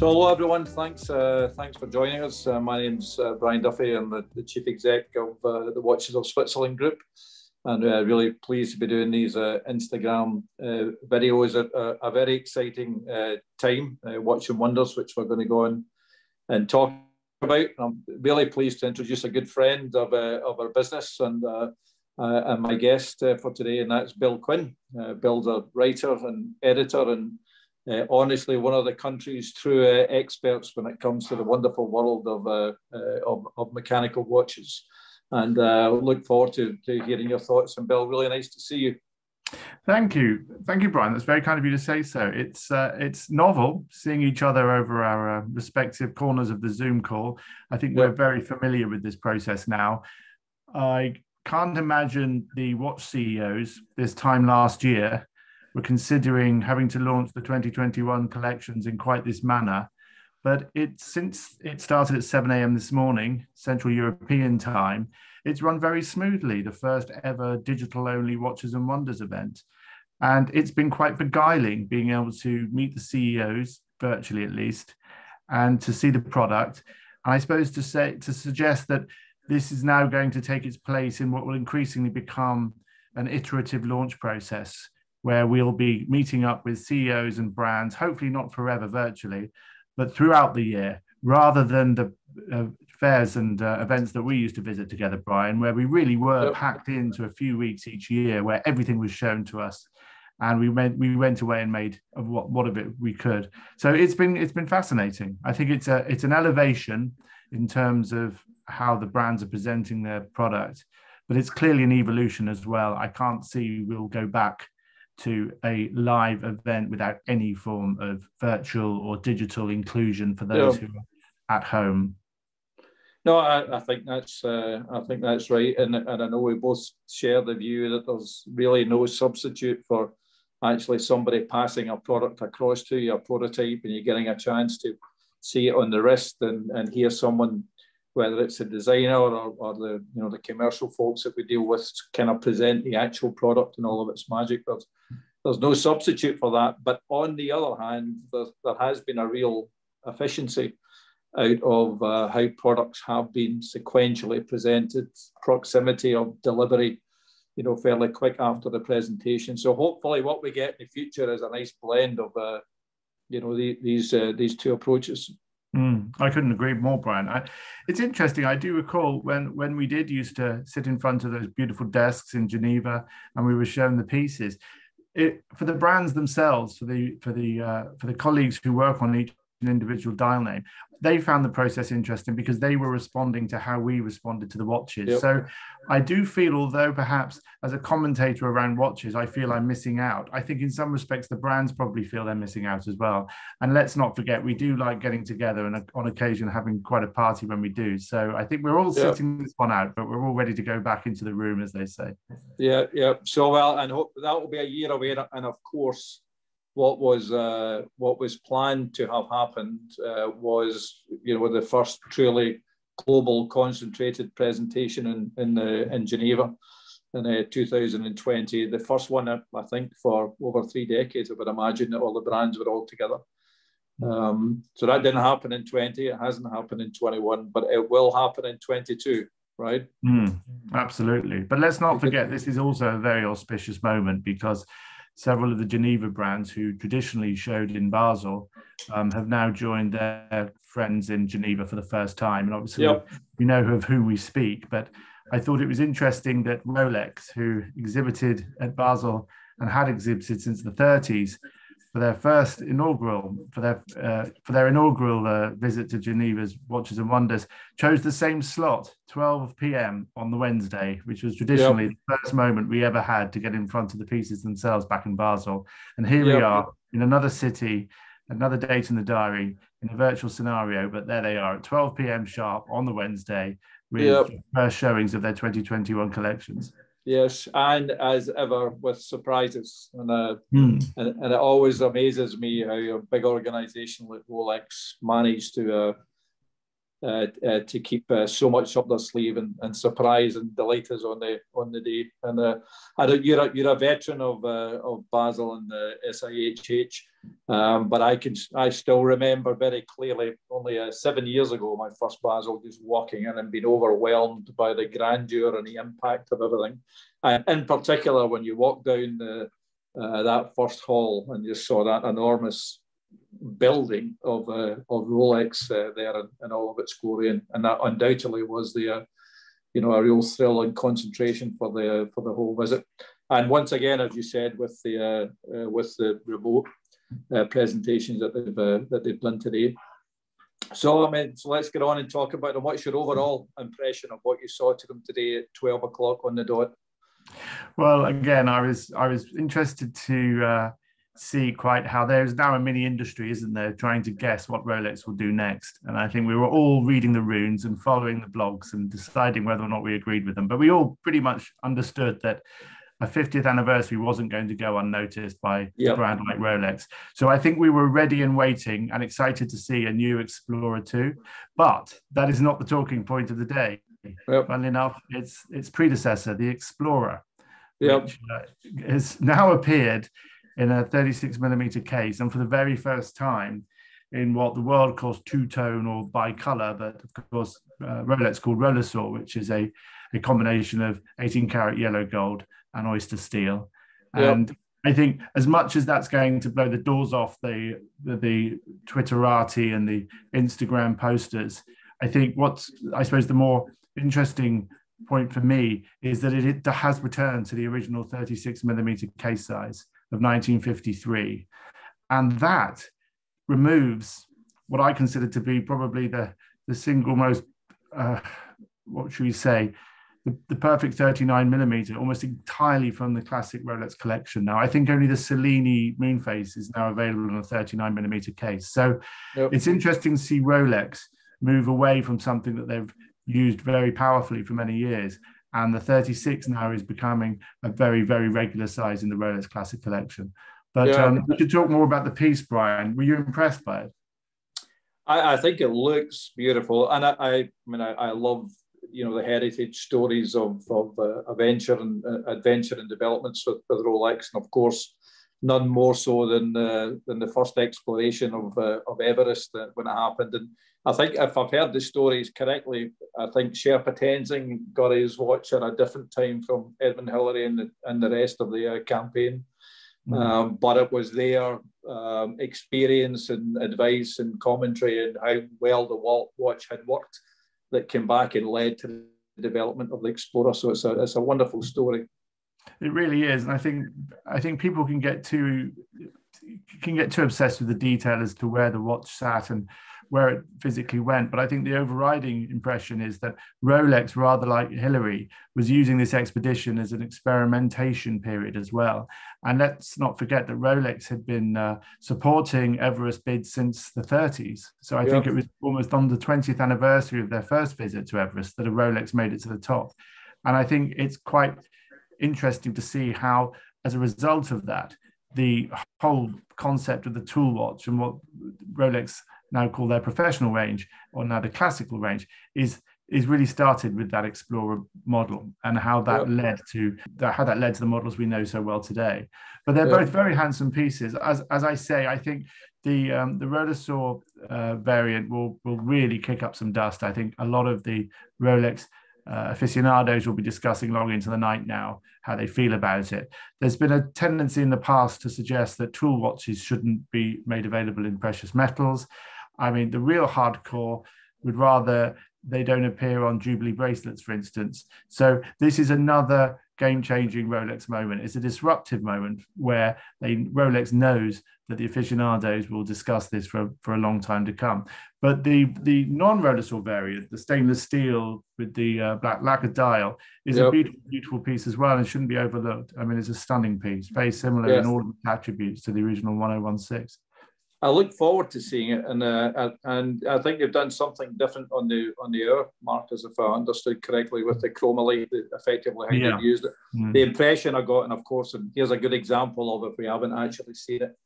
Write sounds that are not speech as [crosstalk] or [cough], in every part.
So hello everyone, thanks uh, thanks for joining us. Uh, my name's uh, Brian Duffy. I'm the, the chief exec of uh, the Watches of Switzerland Group, and uh, really pleased to be doing these uh, Instagram videos at a, a, very exciting time, Watch and Wonders, which we're going to go on and talk about. I'm really pleased to introduce a good friend of, of our business and. and my guest for today, and that's Bill Prince. Bill's a writer and editor and uh, honestly one of the country's true uh, experts when it comes to the wonderful world of, uh, uh of, of, mechanical watches. And uh, look forward to, to hearing your thoughts. And Bill, really nice to see you. Thank you, thank you, Brian. That's very kind of you to say so. It's uh, it's novel seeing each other over our respective corners of the Zoom call. I think we're very familiar with this process now. I can't imagine the watch CEOs this time last year were considering having to launch the 2021 collections in quite this manner. But it since it started at 7 a.m. this morning, Central European time, it's run very smoothly. The first ever digital only Watches and Wonders event. And it's been quite beguiling being able to meet the CEOs, virtually at least, and to see the product. And I suppose to say to suggest that this is now going to take its place in what will increasingly become an iterative launch process where we'll be meeting up with CEOs and brands, hopefully not forever virtually, but throughout the year, rather than the uh, fairs and uh, events that we used to visit together, Brian, where we really were yep. packed into a few weeks each year, where everything was shown to us, and we went we went away and made of what what of it we could. So it's been it's been fascinating. I think it's a it's an elevation in terms of how the brands are presenting their product, but it's clearly an evolution as well. I can't see we'll go back to a live event without any form of virtual or digital inclusion for those yeah. who are at home. No, I, I think that's uh, I think that's right, and and I know we both share the view that there's really no substitute for actually somebody passing a product across to you, a prototype, and you're getting a chance to see it on the wrist and, and hear someone, whether it's a designer or, or the you know the commercial folks that we deal with, kind of present the actual product and all of its magic. There's there's no substitute for that. But on the other hand, there, there has been a real efficiency out of uh, how products have been sequentially presented, proximity of delivery, you know, fairly quick after the presentation. So hopefully, what we get in the future is a nice blend of, uh, you know, the, these uh, these two approaches. Mm, I couldn't agree more, Brian. I, it's interesting. I do recall when when we did used to sit in front of those beautiful desks in Geneva, and we were shown the pieces it, for the brands themselves, for the for the uh, for the colleagues who work on each individual dial name, they found the process interesting because they were responding to how we responded to the watches. Yep. So I do feel, although perhaps as a commentator around watches, I feel I'm missing out. I think in some respects the brands probably feel they're missing out as well. And let's not forget, we do like getting together and on occasion having quite a party when we do. So I think we're all yep. sitting this one out, but we're all ready to go back into the room, as they say. Yeah, yeah. So well, and hope that will be a year away. And of course, what was uh, what was planned to have happened uh, was you know the first truly global concentrated presentation in in, the, in Geneva in uh, 2020. The first one I think for over three decades. I would imagine that all the brands were all together. Um, so that didn't happen in 20. It hasn't happened in 21, but it will happen in 22 right? Mm, absolutely. But let's not forget, this is also a very auspicious moment because several of the Geneva brands who traditionally showed in Basel um, have now joined their friends in Geneva for the first time. And obviously, yep. we know of whom we speak. But I thought it was interesting that Rolex, who exhibited at Basel and had exhibited since the 30s, for their first inaugural for their uh, for their inaugural uh, visit to Geneva's Watches and Wonders chose the same slot 12 p.m. on the Wednesday which was traditionally yep. the first moment we ever had to get in front of the pieces themselves back in Basel and here yep. we are in another city another date in the diary in a virtual scenario but there they are at 12 p.m. sharp on the Wednesday with yep. first showings of their 2021 collections Yes, and as ever with surprises, and, uh, mm. and and it always amazes me how a big organisation like Rolex managed to uh, uh, uh, to keep uh, so much up their sleeve and, and surprise and delight us on the on the day. And uh, I don't, you're a, you're a veteran of uh, of Basel and the SIHH, um, but I can I still remember very clearly only uh, seven years ago my first Basel just walking in and being overwhelmed by the grandeur and the impact of everything. And in particular, when you walk down the that first hall and you saw that enormous building of uh, of Rolex uh, there and, all of its glory, and, and that undoubtedly was the uh, you know a real thrill and concentration for the for the whole visit. And once again, as you said, with the uh, uh, with the remote uh, presentations that they've that they've done today. So I mean, so let's get on and talk about them. What's your overall impression of what you saw to them today at twelve o'clock on the dot? Well, again, I was I was interested to see quite how there's now a mini industry, isn't there, trying to guess what Rolex will do next. And I think we were all reading the runes and following the blogs and deciding whether or not we agreed with them. But we all pretty much understood that a 50th anniversary wasn't going to go unnoticed by yep. a brand like Rolex. So I think we were ready and waiting and excited to see a new Explorer 2. But that is not the talking point of the day. Yep. Funnily enough, it's its predecessor, the Explorer, yep. which uh, has now appeared in a 36 millimeter case, and for the very first time in what the world calls two tone or bicolor, but of course uh, Rolex called Rolesor, which is a, a combination of 18 karat yellow gold and oyster steel. Yep. And I think as much as that's going to blow the doors off the, the, the Twitterati and the Instagram posters, I think what's I suppose the more interesting point for me is that it, it has returned to the original 36 millimeter case size of 1953. And that removes what I consider to be probably the, the single most, uh, what should we say, the, the, perfect 39 millimeter almost entirely from the classic Rolex collection. Now, I think only the Cellini Moonphase is now available in a 39 millimeter case. So yep. it's interesting to see Rolex move away from something that they've used very powerfully for many years and the 36 now is becoming a very, very regular size in the Rolex Classic collection. But yeah. um, we should talk more about the piece, Brian. Were you impressed by it? I, I think it looks beautiful, and I, I, mean, I, I, love you know the heritage stories of of uh, adventure and uh, adventure and developments with, with Rolex, and of course, none more so than uh, than the first exploration of uh, of Everest when it happened. And I think if I've heard the stories correctly, I think Sherpa Tenzing got his watch at a different time from Edmund Hillary and the, and the rest of the uh, campaign. Mm-hmm. Um, but it was their um, experience and advice and commentary and how well the watch had worked that came back and led to the development of the Explorer. So it's a, it's a wonderful story. It really is, and I think I think people can get too can get too obsessed with the detail as to where the watch sat and where it physically went. But I think the overriding impression is that Rolex, rather like Hillary, was using this expedition as an experimentation period as well. And let's not forget that Rolex had been uh, supporting Everest bids since the 30s. So I yeah. think it was almost on the 20th anniversary of their first visit to Everest that a Rolex made it to the top. And I think it's quite interesting to see how, as a result of that, the whole concept of the tool watch and what Rolex now call their professional range or now the classical range is is really started with that explorer model and how that yep. led to how that led to the models we know so well today but they're yep. both very handsome pieces as as i say i think the um, the Rolesor uh, variant will will really kick up some dust i think a lot of the rolex uh, aficionados will be discussing long into the night now how they feel about it. There's been a tendency in the past to suggest that tool watches shouldn't be made available in precious metals. I mean, the real hardcore would rather they don't appear on Jubilee bracelets, for instance. So this is another game-changing Rolex moment. It's a disruptive moment where they Rolex knows that the aficionados will discuss this for, for a long time to come. But the the non-Rolex variant, the stainless steel with the uh, black lacquer dial, is yep. a beautiful, beautiful piece as well and shouldn't be overlooked. I mean, it's a stunning piece, very similar yes. in all attributes to the original 1016. I look forward to seeing it, and uh, and I think you've done something different on the on the hour mark, as if I understood correctly, with the chroma Chromalight, effectively how yeah. you used it. Mm. The impression I got, and of course, and here's a good example of it. If we haven't actually seen it,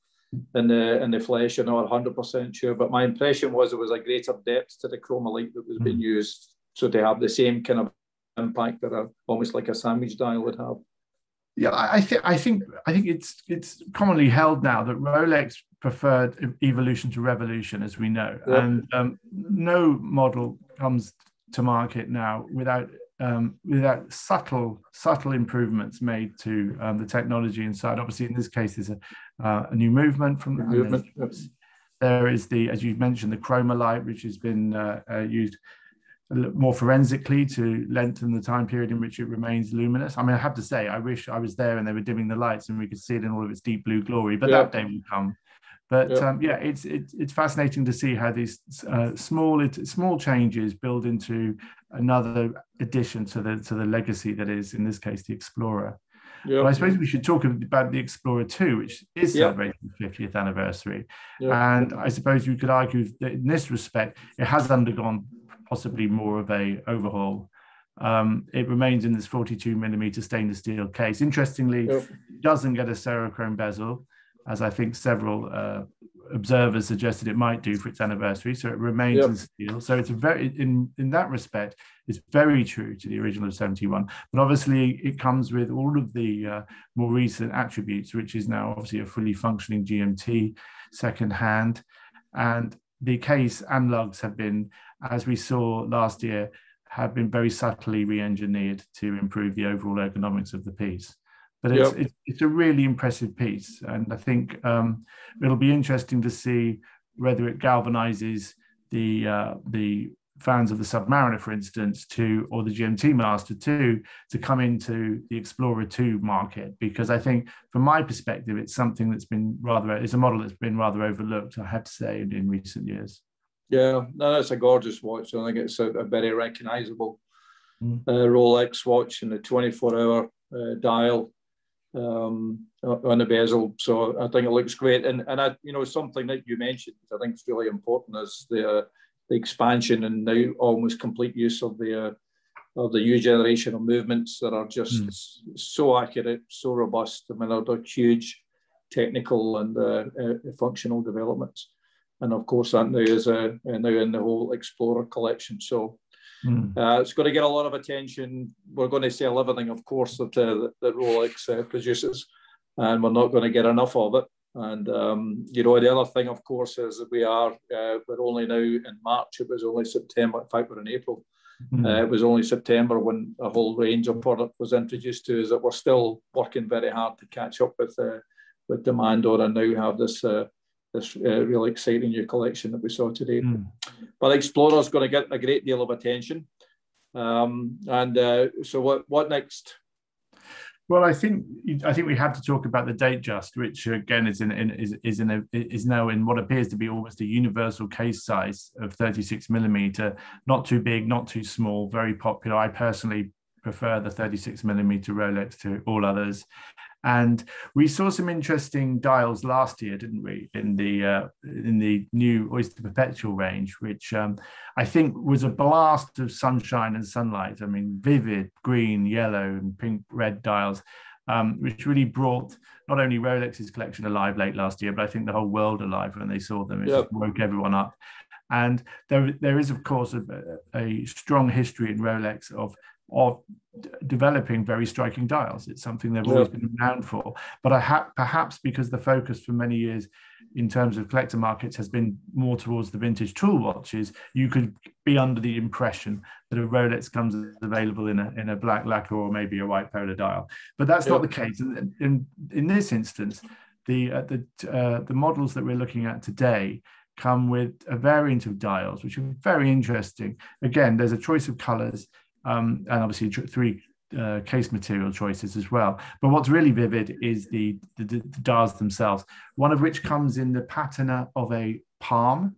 in the in the flesh. You're not 100 percent sure, but my impression was there was a greater depth to the Chromalight that was being hmm. used, so they have the same kind of impact that a, almost like a sandwich dial would have. Yeah, I think I think I think it's it's commonly held now that Rolex preferred evolution to revolution, as we know, yep. and um, no model comes to market now without um, without subtle subtle improvements made to um, the technology inside. Obviously, in this case, there's a, uh, a new movement from the movement. There is the, as you mentioned, the Chromalight, which has been uh, uh, used more forensically to lengthen the time period in which it remains luminous. I mean, I have to say, I wish I was there and they were dimming the lights and we could see it in all of its deep blue glory. But yeah. that day will come. But yeah, um, yeah it's, it's it's fascinating to see how these uh, small it, small changes build into another addition to the to the legacy that is in this case the Explorer. Yep. But I suppose we should talk about the Explorer 2, which is celebrating the 50th anniversary. Yep. And I suppose you could argue that in this respect, it has undergone possibly more of a overhaul. Um, it remains in this 42 millimeter stainless steel case. Interestingly, it doesn't get a Cerachrome bezel as I think several uh, observers suggested it might do for its anniversary. So it remains yep. in steel. So it's a very, in in that respect, it's very true to the original of 71. But obviously, it comes with all of the uh, more recent attributes, which is now obviously a fully functioning GMT second hand. And the case and lugs have been, as we saw last year, have been very subtly re-engineered to improve the overall ergonomics of the piece. But it's, yep. it's, it's, a really impressive piece. And I think um, it'll be interesting to see whether it galvanizes the, uh, the fans of the Submariner, for instance, to or the GMT Master 2 to come into the Explorer 2 market. Because I think, from my perspective, it's something that's been rather, it's a model that's been rather overlooked, I have to say, in, in recent years. Yeah, no, that's a gorgeous watch. I think it's a, a very recognizable mm. uh, Rolex watch and the 24 hour uh, dial um, on the bezel. So I think it looks great. And and I, you know, something that you mentioned, I think is really important is the uh, the expansion and now almost complete use of the uh, of the new generation of movements that are just mm. so accurate, so robust. I mean, they're, huge technical and uh, uh, functional developments. And of course, that now is uh, now in the whole Explorer collection. So Mm. Uh, it's going to get a lot of attention. We're going to sell everything, of course, that, uh, that Rolex uh, produces, and we're not going to get enough of it. And um, you know, the other thing, of course, is that we are uh, we're only now in March. It was only September. In fact, we're in April. Mm. it was only September when a whole range of product was introduced to us. That we're still working very hard to catch up with uh, with demand on, and now have this this uh, really exciting new collection that we saw today. Mm. But Explorer is going to get a great deal of attention. Um, and uh, so, what what next? Well, I think I think we have to talk about the Datejust, which again is in, in is is in a, is now in what appears to be almost a universal case size of 36 millimeter, not too big, not too small, very popular. I personally prefer the 36 millimeter Rolex to all others. And we saw some interesting dials last year, didn't we, in the uh, in the new Oyster Perpetual range, which um, I think was a blast of sunshine and sunlight. I mean, vivid green, yellow, and pink, red dials, um, which really brought not only Rolex's collection alive late last year, but I think the whole world alive when they saw them. It yep. woke everyone up. And there, there is, of course, a, a strong history in Rolex of of developing very striking dials. It's something they've always been renowned for. But I ha- perhaps because the focus for many years in terms of collector markets has been more towards the vintage tool watches, you could be under the impression that a Rolex comes available in a, in a black lacquer or maybe a white polar dial. But that's not the case. In, in, in this instance, the, uh, the, uh, the models that we're looking at today come with a variant of dials, which are very interesting. Again, there's a choice of colors um, and obviously three uh, case material choices as well. But what's really vivid is the, the, the, dials themselves, one of which comes in the patina of a palm,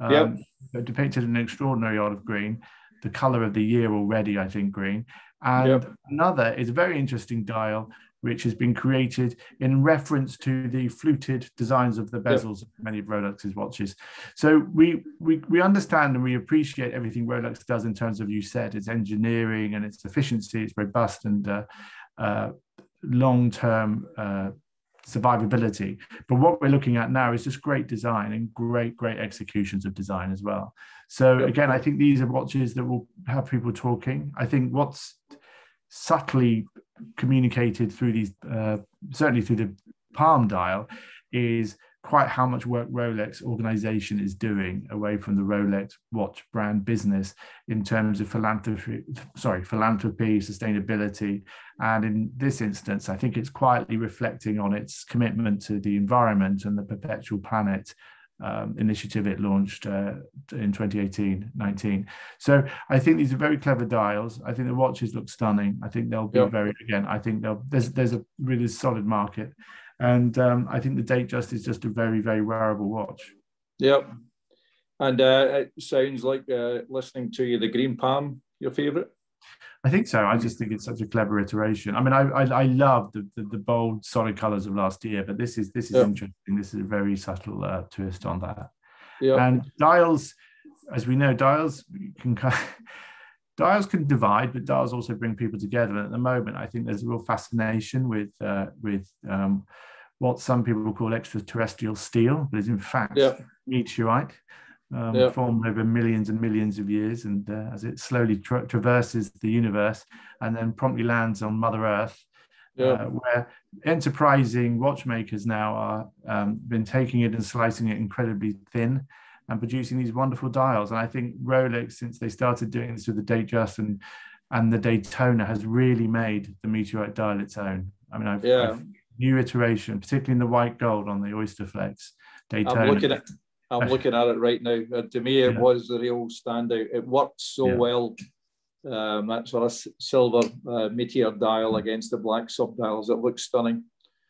um, yep. depicted in an extraordinary olive green, the color of the year already, I think, green. And yep. another is a very interesting dial, which has been created in reference to the fluted designs of the bezels of many of Rolex's watches. So we, we we understand and we appreciate everything Rolex does in terms of you said its engineering and its efficiency, its robust and uh, uh, long-term uh, survivability. But what we're looking at now is just great design and great, great executions of design as well. So yep. again, I think these are watches that will have people talking. I think what's subtly communicated through these, uh, certainly through the palm dial, is quite how much work Rolex organization is doing away from the Rolex watch brand business in terms of philanthropy, sorry, philanthropy, sustainability. And in this instance, I think it's quietly reflecting on its commitment to the environment and the perpetual planet um, initiative it launched uh, in 2018 19 so i think these are very clever dials i think the watches look stunning i think they'll be yep. very again i think they'll there's there's a really solid market and um, I think the Datejust is just a very, very wearable watch. Yep. And uh, it sounds like uh, listening to you, the Green Palm, your favorite? I think so. I just think it's such a clever iteration. I mean, I I, I love the, the, the bold solid colors of last year, but this is this is yep. interesting. This is a very subtle uh, twist on that. Yep. And dials, as we know, dials can [laughs] dials can divide, but dials also bring people together. And at the moment, I think there's a real fascination with uh, with um, what some people call extraterrestrial steel, but is in fact yeah. meteorite. Um, yeah. formed over millions and millions of years, and uh, as it slowly tra- traverses the universe and then promptly lands on Mother Earth, yeah. uh, where enterprising watchmakers now are um, been taking it and slicing it incredibly thin and producing these wonderful dials. And I think Rolex, since they started doing this with the Datejust and and the Daytona, has really made the Meteorite dial its own. I mean, I've, yeah. I've new iteration, particularly in the white gold on the Oysterflex Daytona. I'm looking at, I'm looking at it right now. Uh, to me, it yeah. was the real standout. It worked so yeah. well. Um, that sort of silver uh, meteor dial against the black sub dials. It looks stunning.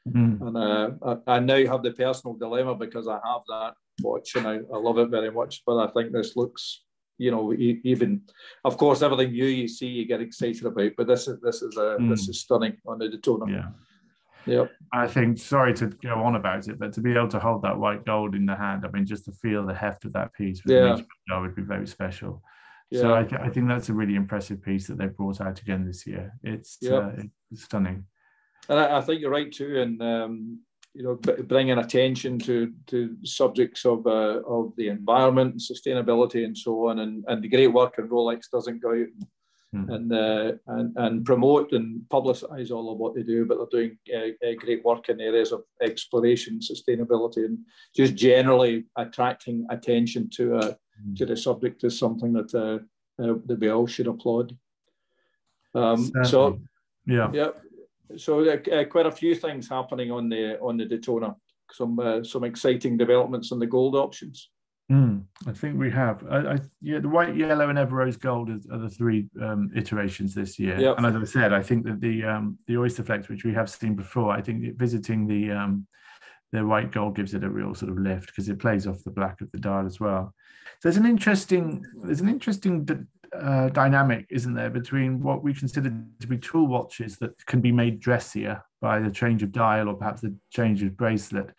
Mm. And uh, I, I, now have the personal dilemma because I have that watch and I, I love it very much. But I think this looks, you know, even of course everything new you see you get excited about. But this is this is a mm. this is stunning on the Daytona. Yeah. Yep. I think, sorry to go on about it, but to be able to hold that white gold in the hand, I mean, just to feel the heft of that piece with yeah. the would be very special. Yeah. So I, I, think that's a really impressive piece that they brought out again this year. It's, yep. uh, it's stunning. And I, I, think you're right too, and um, you know, bringing attention to to subjects of uh, of the environment and sustainability and so on, and, and the great work and Rolex doesn't go out and mm. and, uh, and and promote and publicize all of what they do. But they're doing uh, great work in areas of exploration, sustainability, and just generally attracting attention to uh, mm. to the subject is something that uh, uh, that we all should applaud. Um, so, yeah, yeah. So uh, quite a few things happening on the on the Daytona. Some uh, some exciting developments on the gold options. Mm, I think we have. I, I, yeah, the white, yellow, and ever rose gold are, are the three um, iterations this year. Yep. And as I said, I think that the um, the Oysterflex, which we have seen before, I think visiting the um, the white gold gives it a real sort of lift because it plays off the black of the dial as well. So there's an interesting there's an interesting uh, dynamic, isn't there, between what we consider to be tool watches that can be made dressier by the change of dial or perhaps the change of bracelet,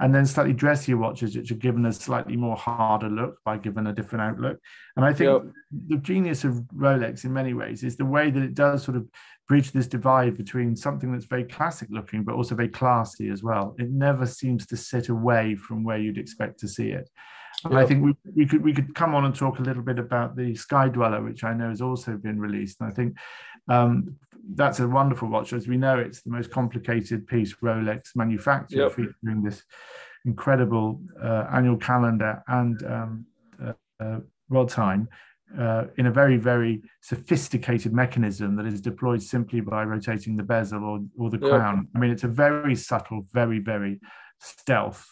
and then slightly dressier watches which are given a slightly more harder look by given a different outlook. And I think yep. the genius of Rolex in many ways is the way that it does sort of bridge this divide between something that's very classic looking but also very classy as well. It never seems to sit away from where you'd expect to see it. And yep. I think we, we could we could come on and talk a little bit about the Sky Dweller, which I know has also been released. And I think um, that's a wonderful watch. As we know, it's the most complicated piece Rolex manufactured, yep. featuring this incredible uh, annual calendar and um, uh, uh, rod time uh, in a very, very sophisticated mechanism that is deployed simply by rotating the bezel or, or the crown. I mean, it's a very subtle, very, very stealth,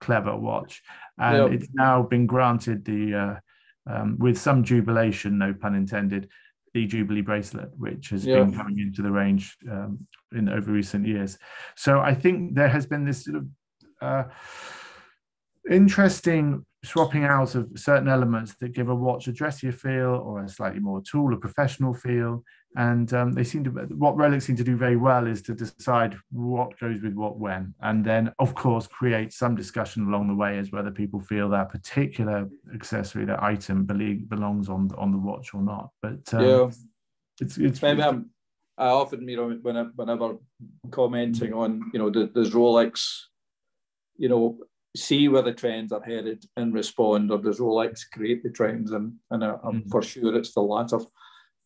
clever watch. And yep. it's now been granted the, uh, um, with some jubilation, no pun intended, the Jubilee bracelet, which has yeah. been coming into the range um, in over recent years. So I think there has been this sort of uh, interesting swapping out of certain elements that give a watch a dressier feel or a slightly more tool, a professional feel. And um, they seem to, what Rolex seem to do very well is to decide what goes with what when. And then, of course, create some discussion along the way as whether people feel that particular accessory, that item believe, belongs on, on the watch or not. But um, yeah, it's, it's, maybe I'm, I often, you know, when whenever commenting on, you know, does Rolex, you know, see where the trends are headed and respond, or does Rolex create the trends? And and I'm mm-hmm. for sure it's the latter.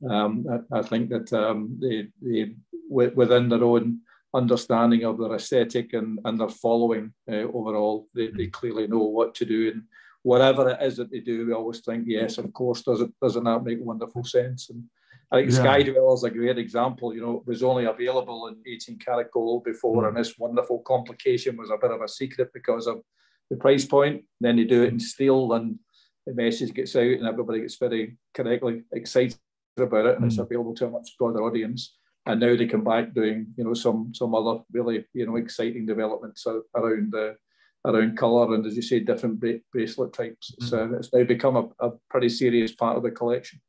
Um, I, I, think that um, they, they within their own understanding of their aesthetic and, and their following uh, overall, they, they clearly know what to do and whatever it is that they do, we always think, yes, of course, does it doesn't that make wonderful sense? And I think yeah. Sky Dweller is a great example. You know, it was only available in 18 karat gold before, mm. and this wonderful complication was a bit of a secret because of the price point. Then they do it in steel, and the message gets out, and everybody gets very correctly excited about it, and mm. it's available to a much broader audience. And now they come back doing, you know, some some other really, you know, exciting developments around the around colour and, as you say, different bracelet types. Mm. uh, it's now become a, a pretty serious part of the collection.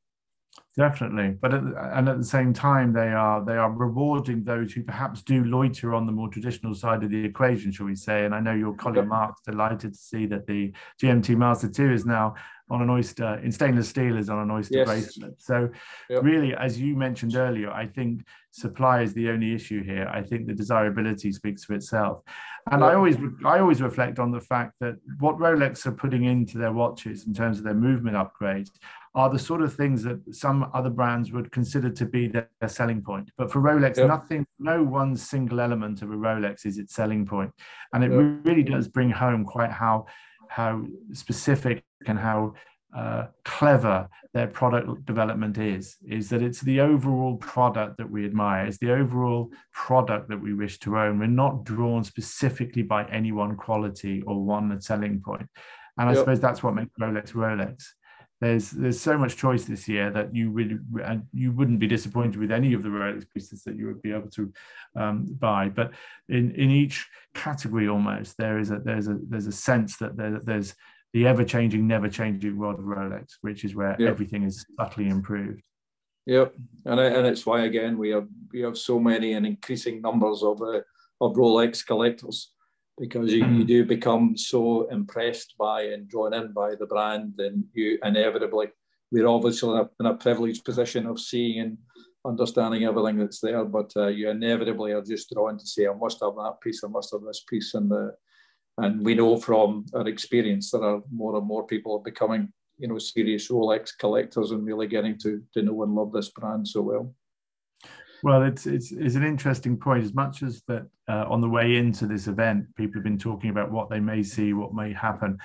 Definitely, but at, and at the same time, they are they are rewarding those who perhaps do loiter on the more traditional side of the equation, shall we say? And I know your colleague Mark's delighted to see that the GMT Master Two is now on an oyster in stainless steel is on an oyster yes. bracelet. So yep. really, as you mentioned earlier, I think supply is the only issue here. I think the desirability speaks for itself. And yep. I always I always reflect on the fact that what Rolex are putting into their watches in terms of their movement upgrades are the sort of things that some other brands would consider to be their, their selling point. But for Rolex, yep. nothing, no one single element of a Rolex is its selling point. And it really does bring home quite how how specific and how uh, clever their product development is is that it's the overall product that we admire it's the overall product that we wish to own we're not drawn specifically by any one quality or one selling point and i yep. suppose that's what makes rolex rolex there's there's so much choice this year that you really and you wouldn't be disappointed with any of the Rolex pieces that you would be able to um, buy. But in in each category, almost there is a there's a there's a sense that there, there's the ever changing, never changing world of Rolex, which is where yep. everything is subtly improved. Yep, and and it's why again we have we have so many and increasing numbers of uh, of Rolex collectors because you, you, mm. do become so impressed by and drawn in by the brand, and you inevitably we're obviously in a, in a privileged position of seeing and understanding everything that's there, but uh, you inevitably are just drawn to say, I must have that piece, I must have this piece, and the and we know from our experience that are more and more people are becoming, you know, serious Rolex collectors and really getting to to know and love this brand so well. Well, it's it's it's an interesting point. As much as that, uh, on the way into this event, people have been talking about what they may see, what may happen.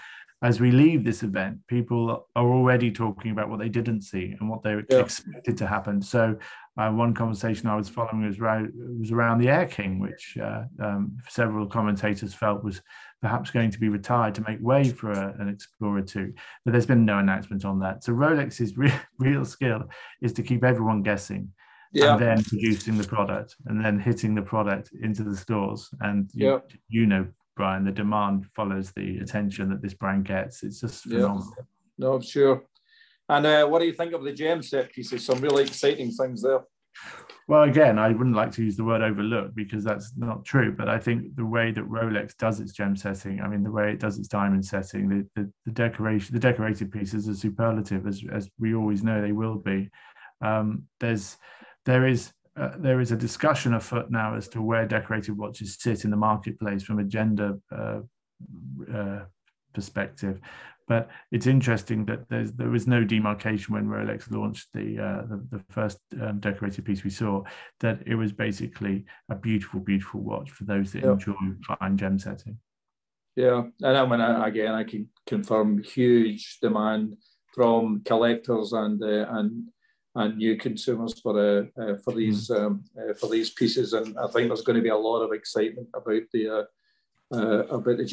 As we leave this event, people are already talking about what they didn't see and what they yeah. expected to happen. So, uh, one conversation I was following was around, was around the Air King, which uh, um, several commentators felt was perhaps going to be retired to make way for a, an Explorer 2. But there's been no announcement on that. So Rolex's [laughs] re- real skill is to keep everyone guessing yeah. and then producing the product and then hitting the product into the stores. And you, yeah. you know, Brian, the demand follows the attention that this brand gets. It's just phenomenal. Yeah. No, I'm sure. And uh, what do you think of the gem set pieces? Some really exciting things there. Well, again, I wouldn't like to use the word overlook because that's not true. But I think the way that Rolex does its gem setting, I mean, the way it does its diamond setting, the, the, the decoration, the decorated pieces are superlative, as, as we always know they will be. Um, there's there is uh, there is a discussion afoot now as to where decorated watches sit in the marketplace from a gender uh, uh, perspective. But it's interesting that there's, there was no demarcation when Rolex launched the uh, the, the, first um, decorated piece we saw. That it was basically a beautiful, beautiful watch for those that yeah. enjoy fine gem setting. Yeah, and I mean, again, I can confirm huge demand from collectors and uh, and and new consumers for uh, uh, for these mm. um, uh, for these pieces. And I think there's going to be a lot of excitement about the uh, uh, about the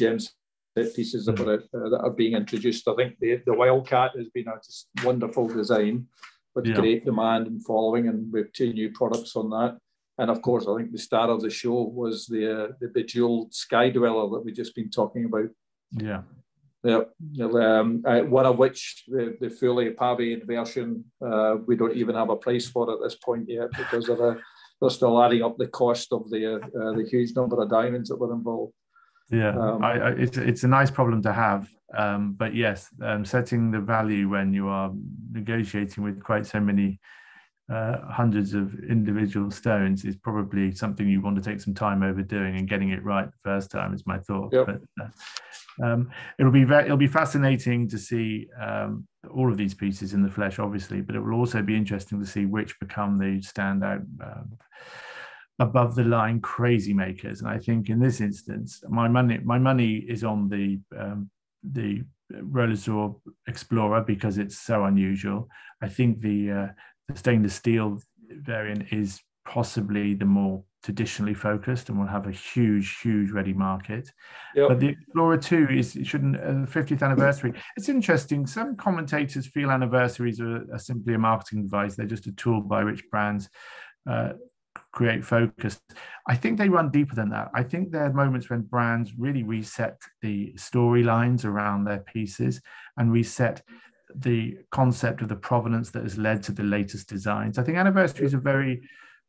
gems pieces that are, uh, that are being introduced. I think the, the Wildcat has been a just wonderful design with yeah. great demand and following, and we have two new products on that. And of course, I think the star of the show was the uh, the bejeweled Sky Dweller that we've just been talking about. Yeah, yeah, um, uh, one of which the, the fully pavied version, uh, we don't even have a price for at this point yet because of the, they're still adding up the cost of the uh, the huge number of diamonds that were involved. Yeah, um, I, I, it's it's a nice problem to have, um, but yes, um, setting the value when you are negotiating with quite so many uh, hundreds of individual stones is probably something you want to take some time over doing and getting it right the first time is my thought. Yep. But uh, um, it'll be very, it'll be fascinating to see um, all of these pieces in the flesh, obviously, but it will also be interesting to see which become the standout. Above the line crazy makers and i think in this instance my money my money is on the um, the Rolex Explorer because it's so unusual. I think the, uh, the stainless steel variant is possibly the more traditionally focused and will have a huge, huge ready market. Yep. But the Explorer 2 is it shouldn't uh, 50th anniversary. It's interesting. Some commentators feel anniversaries are, are, simply a marketing device. They're just a tool by which brands uh, create focus. I think they run deeper than that. I think there are moments when brands really reset the storylines around their pieces and reset the concept of the provenance that has led to the latest designs. I think anniversaries are very,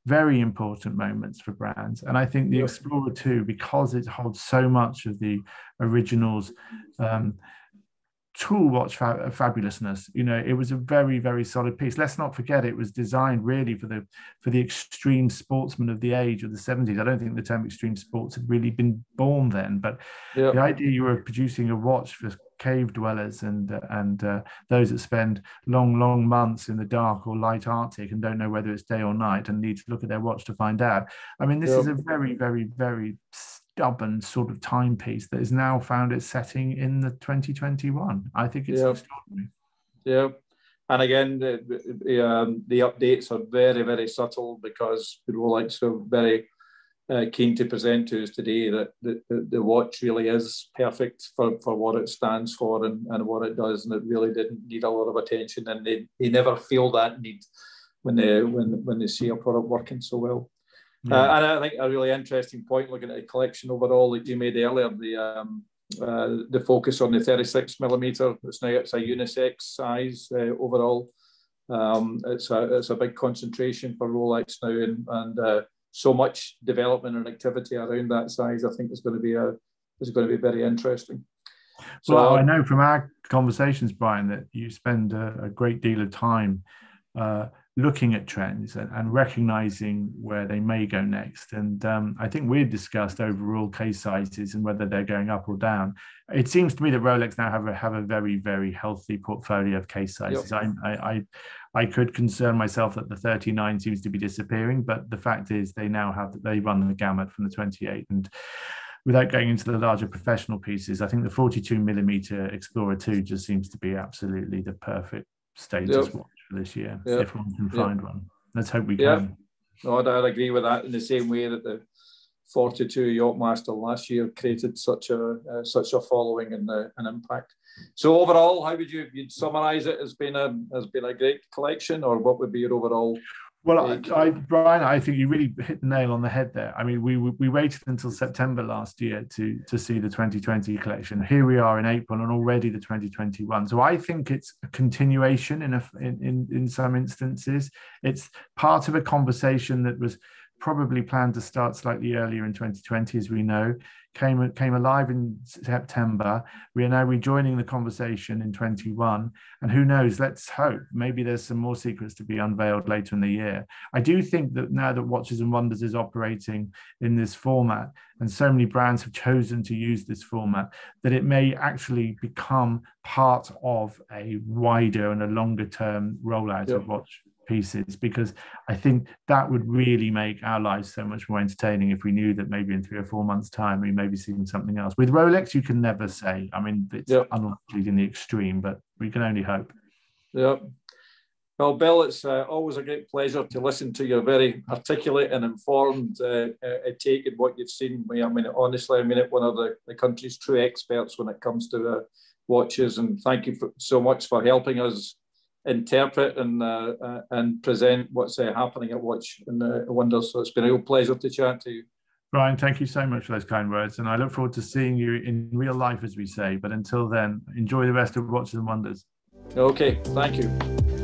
very important moments for brands. And I think the Explorer 2, because it holds so much of the originals, um, tool watch fa- fabulousness you know it was a very very solid piece let's not forget it was designed really for the for the extreme sportsman of the age of the 70s i don't think the term extreme sports had really been born then but yep. the idea you were producing a watch for cave dwellers and uh, and uh, those that spend long long months in the dark or light arctic and don't know whether it's day or night and need to look at their watch to find out i mean this yep. is a very very very stubborn sort of timepiece that has now found its setting in the 2021. I think it's yeah. extraordinary. Yeah. And again, the, the, um, the, updates are very, very subtle because Rolex are very uh, keen to present to us today that the, the, the, watch really is perfect for, for what it stands for and, and what it does. And it really didn't need a lot of attention. And they, they never feel that need when they, when, when they see a product working so well. Uh, and I think a really interesting point looking at the collection overall that you made earlier, the um, uh, the focus on the 36 millimeter. It's now it's a unisex size uh, overall. Um, it's a it's a big concentration for Rolex now, and, and uh, so much development and activity around that size. I think is going to be a is going to be very interesting. So well, I know from our conversations, Brian, that you spend a, a great deal of time uh, looking at trends and, and, recognizing where they may go next. And um, I think we've discussed overall case sizes and whether they're going up or down. It seems to me that Rolex now have a, have a very, very healthy portfolio of case sizes. Yep. I, I, I could concern myself that the 39 seems to be disappearing, but the fact is they now have, they run the gamut from the 28 and without going into the larger professional pieces, I think the 42 millimeter Explorer 2 just seems to be absolutely the perfect status yep. watch this year yep. if one can find yep. one. Let's hope we can. No, I'd, I'd, agree with that in the same way that the 42 Yachtmaster last year created such a uh, such a following and uh, an impact. So overall, how would you you'd summarise it as been a has been a great collection, or what would be your overall well, I, I, Brian, I think you really hit the nail on the head there. I mean, we we waited until September last year to to see the 2020 collection. Here we are in April, and already the 2021. So I think it's a continuation in a in in, in some instances. It's part of a conversation that was probably planned to start slightly earlier in 2020, as we know came came alive in September. We are now rejoining the conversation in 21, and who knows? Let's hope maybe there's some more secrets to be unveiled later in the year. I do think that now that Watches and Wonders is operating in this format, and so many brands have chosen to use this format, that it may actually become part of a wider and a longer term rollout yep. of watch pieces because I think that would really make our lives so much more entertaining if we knew that maybe in three or four months' time we may be seeing something else. With Rolex, you can never say. I mean, it's yep. unlikely in the extreme, but we can only hope. Yeah. Well, Bill, it's uh, always a great pleasure to listen to your very articulate and informed uh, uh, take in what you've seen. I mean, honestly, I mean, it one of the, the country's true experts when it comes to uh, watches. And thank you for, so much for helping us interpret and uh, uh, and present what's uh, happening at Watch and uh, Wonders. So it's been a real pleasure to chat to you. Brian, thank you so much for those kind words, and I look forward to seeing you in real life, as we say. But until then, enjoy the rest of Watches and Wonders. Okay, thank you.